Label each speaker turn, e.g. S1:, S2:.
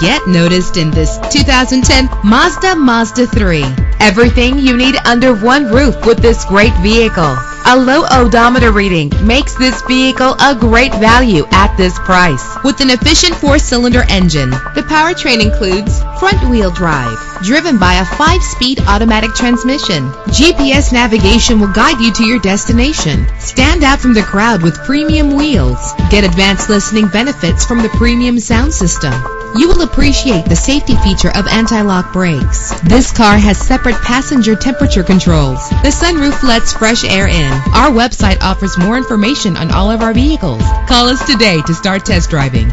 S1: Get noticed in this 2010 Mazda Mazda 3. Everything you need under one roof with this great vehicle. A low odometer reading makes this vehicle a great value at this price. With an efficient four-cylinder engine, the powertrain includes front-wheel drive, driven by a five-speed automatic transmission. GPS navigation will guide you to your destination. Stand out from the crowd with premium wheels. Get advanced listening benefits from the premium sound system. You will appreciate the safety feature of anti-lock brakes. This car has separate passenger temperature controls. The sunroof lets fresh air in. Our website offers more information on all of our vehicles. Call us today to start test driving.